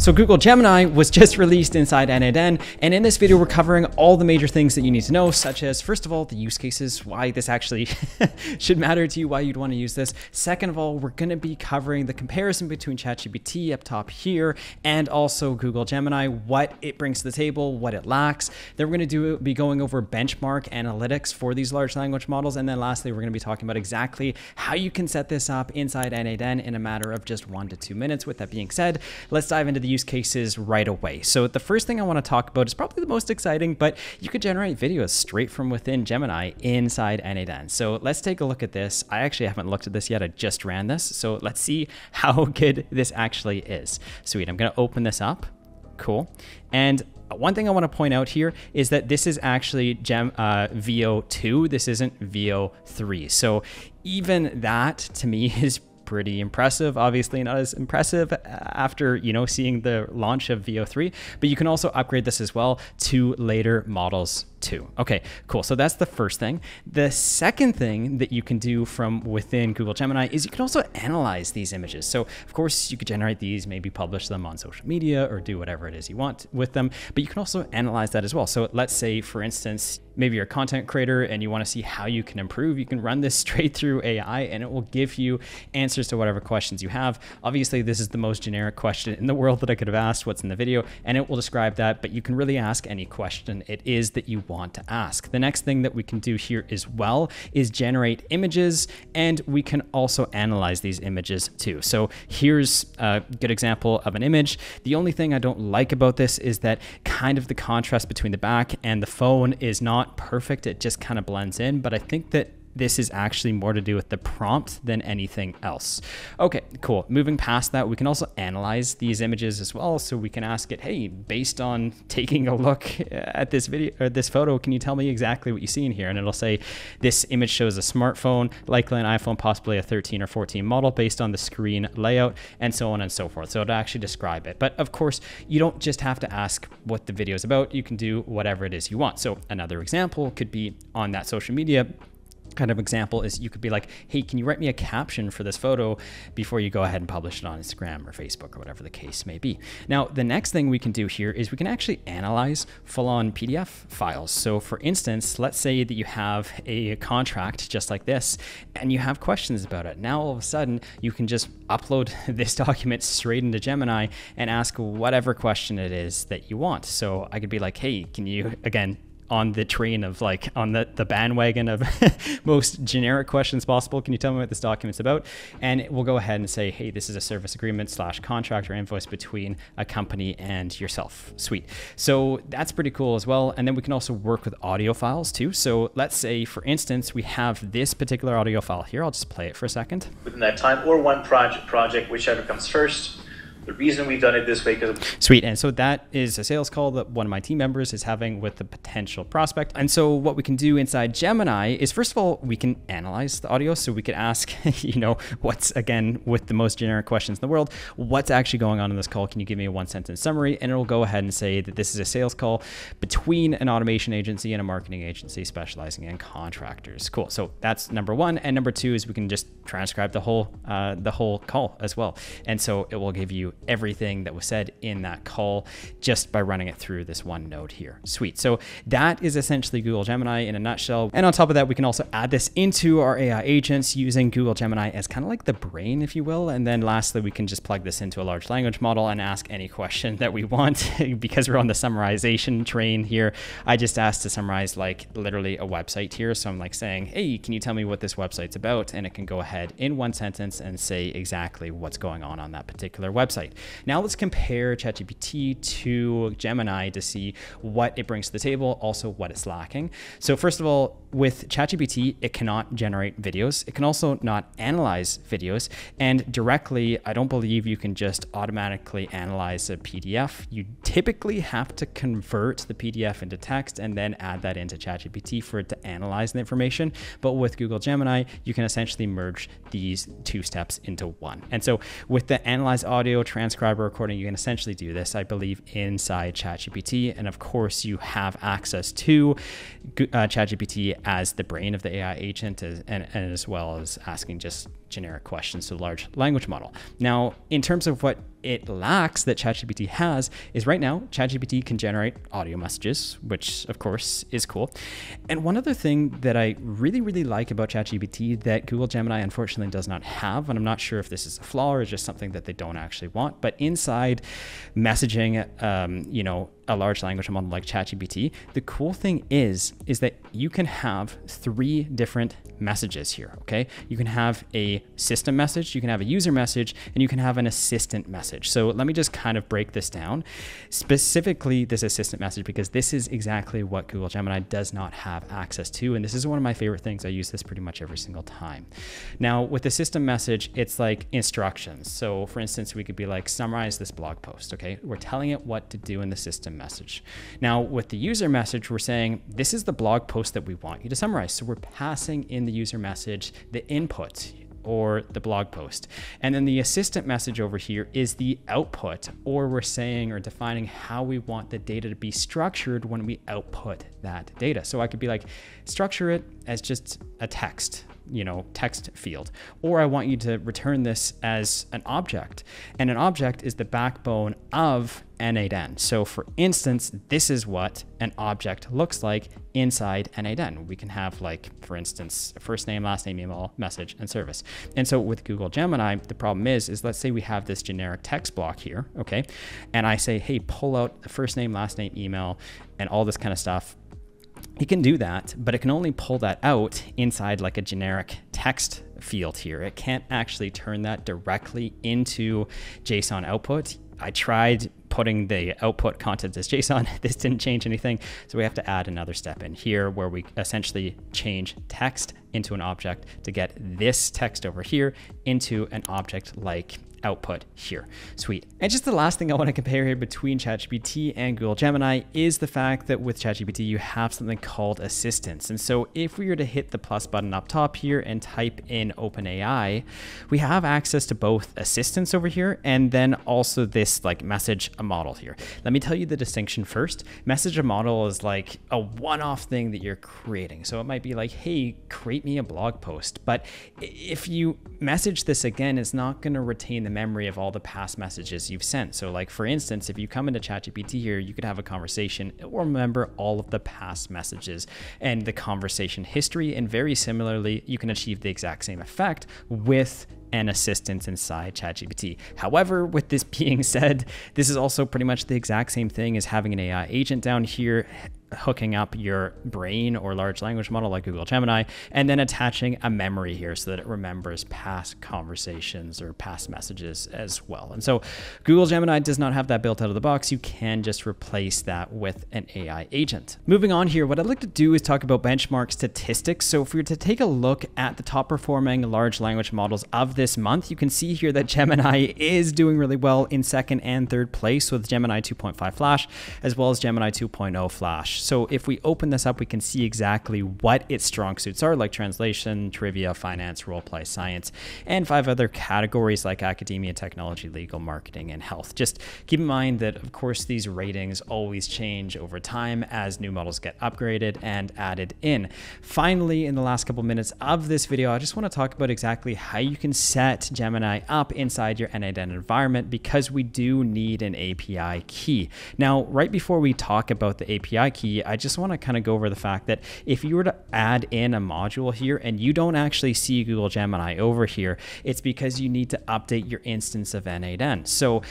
So Google Gemini was just released inside n8n, and in this video we're covering all the major things that you need to know, such as first of all, the use cases, why this actually should matter to you, why you'd want to use this. Second of all, we're going to be covering the comparison between ChatGPT up top here and also Google Gemini, what it brings to the table, what it lacks. Then we're going to do be going over benchmark analytics for these large language models, and then lastly, we're going to be talking about exactly how you can set this up inside n8n in a matter of just one to two minutes. With that being said, let's dive into the use cases right away. So the first thing I want to talk about is probably the most exciting, but you could generate videos straight from within Gemini inside n8n. So let's take a look at this. I actually haven't looked at this yet. I just ran this. So let's see how good this actually is. Sweet. I'm going to open this up. Cool. And one thing I want to point out here is that this is actually Gem uh, Veo 2. This isn't Veo 3. So even that to me is pretty impressive. Obviously not as impressive after, you know, seeing the launch of Veo 3, but you can also upgrade this as well to later models Okay, cool. So that's the first thing. The second thing that you can do from within Google Gemini is you can also analyze these images. So of course you could generate these, maybe publish them on social media or do whatever it is you want with them, but you can also analyze that as well. So let's say, for instance, maybe you're a content creator and you want to see how you can improve, you can run this straight through AI and it will give you answers to whatever questions you have. Obviously, this is the most generic question in the world that I could have asked what's in the video, and it will describe that, but you can really ask any question it is that you want to ask. The next thing that we can do here as well is generate images, and we can also analyze these images too. So here's a good example of an image. The only thing I don't like about this is that kind of the contrast between the back and the phone is not perfect. It just kind of blends in, but I think that this is actually more to do with the prompt than anything else. Okay, cool. Moving past that, we can also analyze these images as well. So we can ask it, hey, based on taking a look at this video or this photo, can you tell me exactly what you see in here? And it'll say this image shows a smartphone, likely an iPhone, possibly a 13 or 14 model based on the screen layout and so on and so forth. So it'll actually describe it. But of course, you don't just have to ask what the video is about. You can do whatever it is you want. So another example could be on that social media kind of example is you could be like, hey, can you write me a caption for this photo before you go ahead and publish it on Instagram or Facebook or whatever the case may be. Now, the next thing we can do here is we can actually analyze full on PDF files. So for instance, let's say that you have a contract just like this and you have questions about it. Now, all of a sudden, you can just upload this document straight into Gemini and ask whatever question it is that you want. So I could be like, hey, can you, again, on the train of like on the, the bandwagon of most generic questions possible. Can you tell me what this document's about? And we'll go ahead and say, hey, this is a service agreement slash contract or invoice between a company and yourself. Sweet. So that's pretty cool as well. And then we can also work with audio files too. So let's say, for instance, we have this particular audio file here. I'll just play it for a second. Within that time or one project, project whichever comes first the reason we've done it this way because sweet. And so that is a sales call that one of my team members is having with the potential prospect. And so what we can do inside gemini is first of all we can analyze the audio. So we could ask you know what's again with the most generic questions in the world what's actually going on in this call? Can you give me a one sentence summary? And it'll go ahead and say that this is a sales call between an automation agency and a marketing agency specializing in contractors. Cool. So that's number one. And number two is we can just transcribe the whole uh, the whole call as well. And so it will give you everything that was said in that call just by running it through this one node here. Sweet. So that is essentially Google Gemini in a nutshell. And on top of that, we can also add this into our AI agents using Google Gemini as kind of like the brain, if you will. And then lastly, we can just plug this into a large language model and ask any question that we want because we're on the summarization train here. I just asked to summarize like literally a website here. So I'm like saying, hey, can you tell me what this website's about? And it can go ahead in one sentence and say exactly what's going on on that particular website website. Now let's compare ChatGPT to Gemini to see what it brings to the table, also what it's lacking. So first of all, with ChatGPT, it cannot generate videos. It can also not analyze videos. And directly, I don't believe you can just automatically analyze a PDF. You typically have to convert the PDF into text and then add that into ChatGPT for it to analyze the information. But with Google Gemini, you can essentially merge these two steps into one. And so with the analyze audio transcriber recording, you can essentially do this, I believe, inside ChatGPT. And of course, you have access to uh, ChatGPT as the brain of the AI agent, as, and, and as well as asking just generic questions to the large language model. Now, in terms of what it lacks that ChatGPT has is right now, ChatGPT can generate audio messages, which of course is cool. And one other thing that I really, really like about ChatGPT that Google Gemini unfortunately does not have, and I'm not sure if this is a flaw or just something that they don't actually want, but inside messaging, um, you know, a large language model like ChatGPT, the cool thing is, is that you can have three different messages here, okay? You can have a system message, you can have a user message, and you can have an assistant message. So let me just kind of break this down. Specifically, this assistant message, because this is exactly what Google Gemini does not have access to. And this is one of my favorite things. I use this pretty much every single time. Now, with the system message, it's like instructions. So for instance, we could be like, summarize this blog post, okay? We're telling it what to do in the system message. Now, with the user message, we're saying, this is the blog post that we want you to summarize. So we're passing in the user message the input or the blog post. And then the assistant message over here is the output, or we're saying or defining how we want the data to be structured when we output that data. So I could be like, structure it as just a text you know, text field, or I want you to return this as an object. And an object is the backbone of N8N. So for instance, this is what an object looks like inside N8N. We can have like, for instance, first name, last name, email, message, and service. And so with Google Gemini, the problem is, is let's say we have this generic text block here, okay? And I say, hey, pull out the first name, last name, email, and all this kind of stuff it can do that, but it can only pull that out inside like a generic text field here. It can't actually turn that directly into JSON output. I tried putting the output content as JSON. This didn't change anything. So we have to add another step in here where we essentially change text into an object to get this text over here into an object like output here. Sweet. And just the last thing I want to compare here between ChatGPT and Google Gemini is the fact that with ChatGPT, you have something called assistants. And so if we were to hit the plus button up top here and type in OpenAI, we have access to both assistants over here and then also this like message a model here. Let me tell you the distinction first. Message a model is like a one-off thing that you're creating. So it might be like, hey, create me a blog post. But if you message this again, it's not going to retain the the memory of all the past messages you've sent. So like for instance, if you come into ChatGPT here, you could have a conversation, it will remember all of the past messages and the conversation history. And very similarly, you can achieve the exact same effect with an assistant inside ChatGPT. However, with this being said, this is also pretty much the exact same thing as having an AI agent down here hooking up your brain or large language model like Google Gemini, and then attaching a memory here so that it remembers past conversations or past messages as well. And so Google Gemini does not have that built out of the box. You can just replace that with an AI agent. Moving on here, what I'd like to do is talk about benchmark statistics. So if we were to take a look at the top performing large language models of this month, you can see here that Gemini is doing really well in second and third place with Gemini 2.5 Flash, as well as Gemini 2.0 Flash. So if we open this up, we can see exactly what its strong suits are, like translation, trivia, finance, role play, science, and five other categories like academia, technology, legal, marketing, and health. Just keep in mind that, of course, these ratings always change over time as new models get upgraded and added in. Finally, in the last couple minutes of this video, I just want to talk about exactly how you can set Gemini up inside your N8N environment because we do need an API key. Now, right before we talk about the API key, I just want to kind of go over the fact that if you were to add in a module here and you don't actually see Google Gemini over here, it's because you need to update your instance of N8N. So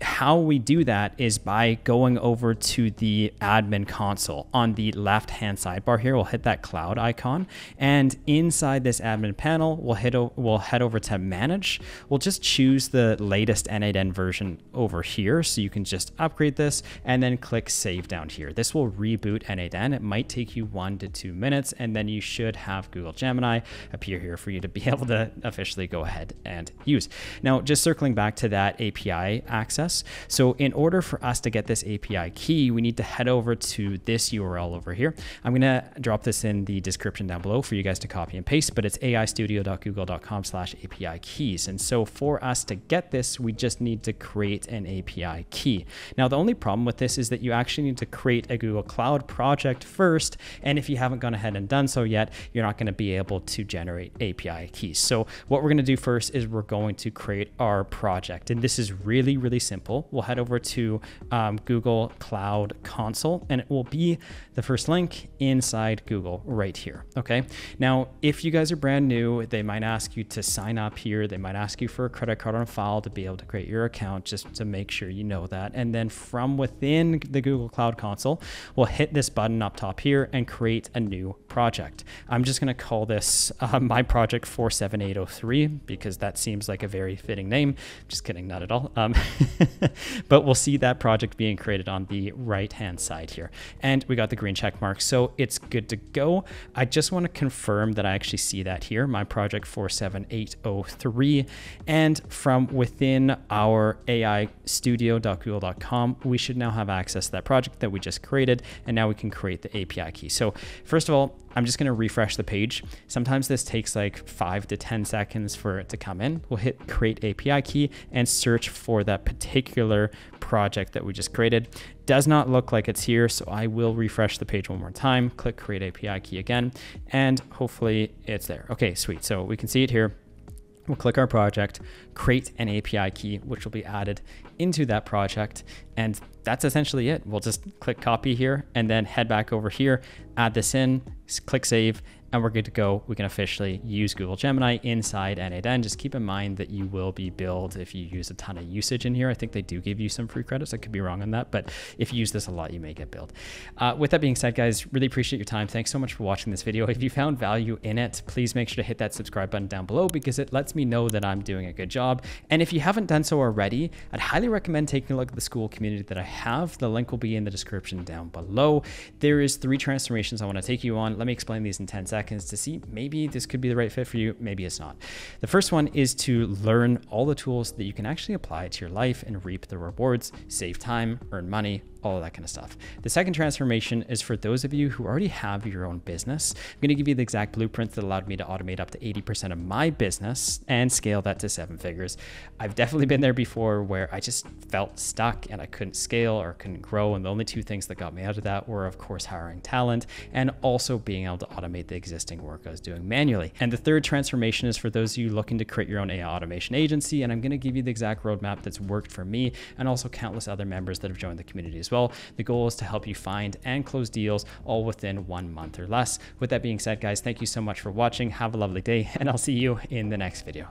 how we do that is by going over to the admin console on the left hand sidebar here. We'll hit that cloud icon and inside this admin panel, we'll hit we'll head over to manage. We'll just choose the latest N8N version over here. So you can just upgrade this and then click save down here. This will reboot N8N. It might take you one to two minutes and then you should have Google Gemini appear here for you to be able to officially go ahead and use. Now, just circling back to that API access, So in order for us to get this API key, we need to head over to this URL over here. I'm going to drop this in the description down below for you guys to copy and paste, but it's aistudio.google.com slash API keys. And so for us to get this, we just need to create an API key. Now, the only problem with this is that you actually need to create a Google Cloud project first. And if you haven't gone ahead and done so yet, you're not going to be able to generate API keys. So what we're going to do first is we're going to create our project. And this is really, really simple. We'll head over to um, Google Cloud Console and it will be the first link inside Google right here. Okay. Now, if you guys are brand new, they might ask you to sign up here. They might ask you for a credit card on file to be able to create your account just to make sure you know that. And then from within the Google Cloud Console, we'll hit this button up top here and create a new project. I'm just going to call this uh, my project 47803 because that seems like a very fitting name. Just kidding, not at all. Um, but we'll see that project being created on the right hand side here. And we got the green check mark. So it's good to go. I just want to confirm that I actually see that here, my project 47803. And from within our AI studio.google.com, we should now have access to that project that we just created. And now we can create the API key. So first of all, I'm just going to refresh the page. Sometimes this takes like five to 10 seconds for it to come in. We'll hit create API key and search for that particular project that we just created. Does not look like it's here, so I will refresh the page one more time, click create API key again, and hopefully it's there. Okay, sweet. So we can see it here. We'll click our project, create an API key, which will be added into that project. And that's essentially it. We'll just click copy here and then head back over here, add this in, click save, and we're good to go. We can officially use Google Gemini inside N8N. Just keep in mind that you will be billed if you use a ton of usage in here. I think they do give you some free credits. I could be wrong on that, but if you use this a lot, you may get billed. Uh, with that being said, guys, really appreciate your time. Thanks so much for watching this video. If you found value in it, please make sure to hit that subscribe button down below because it lets me know that I'm doing a good job. And if you haven't done so already, I'd highly recommend taking a look at the Skool community that I have. The link will be in the description down below. There is three transformations I want to take you on. Let me explain these in 10 seconds to see maybe this could be the right fit for you, maybe it's not. The first one is to learn all the tools that you can actually apply to your life and reap the rewards, save time, earn money, all of that kind of stuff. The second transformation is for those of you who already have your own business. I'm going to give you the exact blueprint that allowed me to automate up to 80% of my business and scale that to seven figures. I've definitely been there before where I just felt stuck and I couldn't scale or couldn't grow. And the only two things that got me out of that were, of course, hiring talent and also being able to automate the existing work I was doing manually. And the third transformation is for those of you looking to create your own AI automation agency. And I'm going to give you the exact roadmap that's worked for me and also countless other members that have joined the community as well well. The goal is to help you find and close deals all within one month or less. With that being said, guys, thank you so much for watching. Have a lovely day, and I'll see you in the next video.